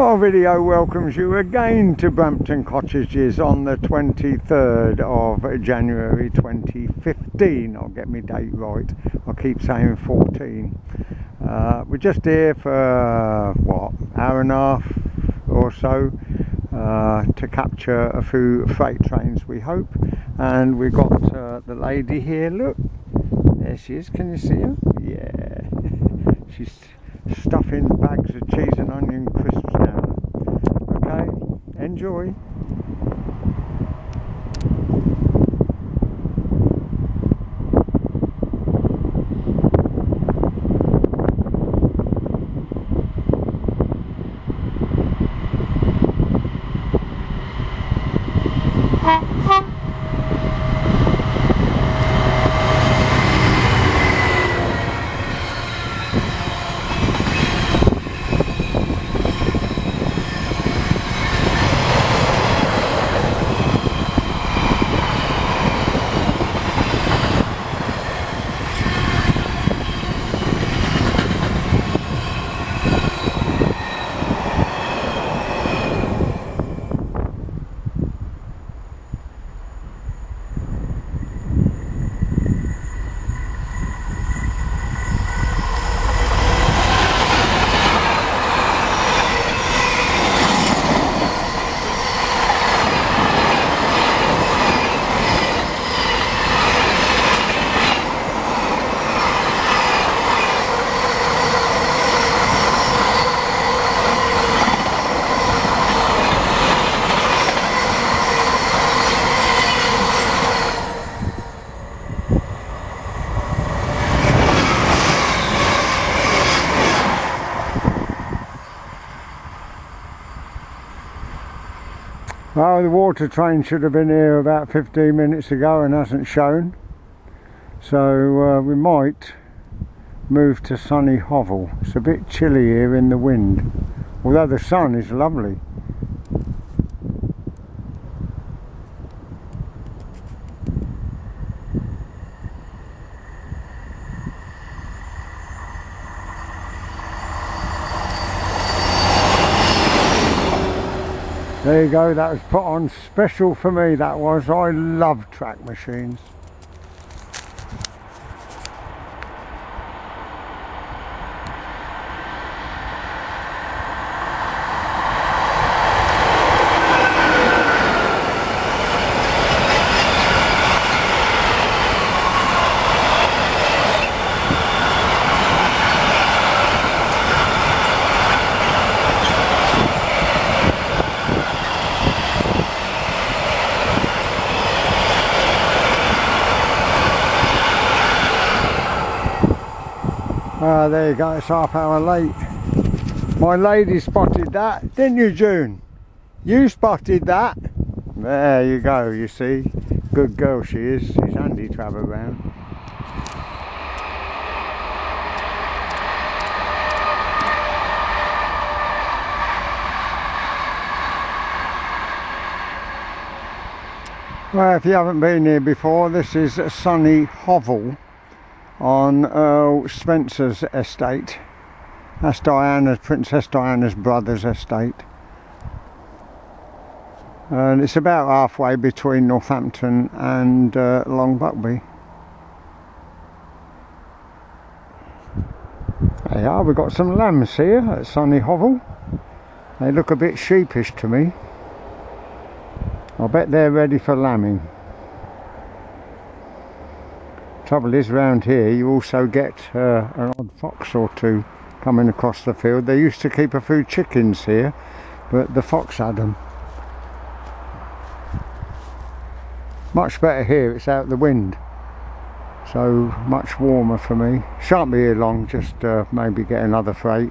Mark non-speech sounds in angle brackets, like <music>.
Our video welcomes you again to Brampton Cottages on the 23rd of January 2015. I'll get my date right. I'll keep saying 14. Uh, we're just here for what hour and a half or so uh, to capture a few freight trains we hope and we've got uh, the lady here look there she is can you see her yeah <laughs> she's stuffing bags of cheese and onion crisps down. Okay? Enjoy Oh, the water train should have been here about 15 minutes ago and hasn't shown. So uh, we might move to sunny Hovel. It's a bit chilly here in the wind, although the sun is lovely. There you go, that was put on special for me, that was. I love track machines. Ah, there you go, it's half hour late. My lady spotted that, didn't you, June? You spotted that. There you go, you see. Good girl she is. She's handy to have around. Well, if you haven't been here before, this is a sunny Hovel on Earl Spencer's estate. That's Diana's, Princess Diana's brother's estate. And it's about halfway between Northampton and uh, Long Buckby. There are, we've got some lambs here at Sunny Hovel. They look a bit sheepish to me. I bet they're ready for lambing trouble is round here you also get uh, an odd fox or two coming across the field. They used to keep a few chickens here but the fox had them much better here it's out the wind. So much warmer for me. Shan't be here long just uh, maybe get another freight